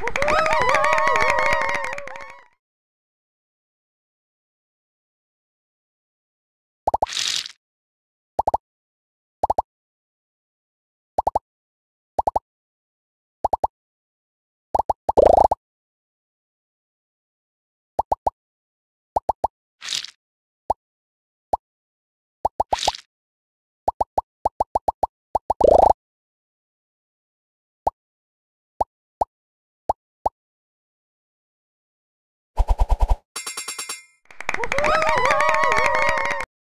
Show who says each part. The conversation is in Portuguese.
Speaker 1: Woohoo! Woo-hoo!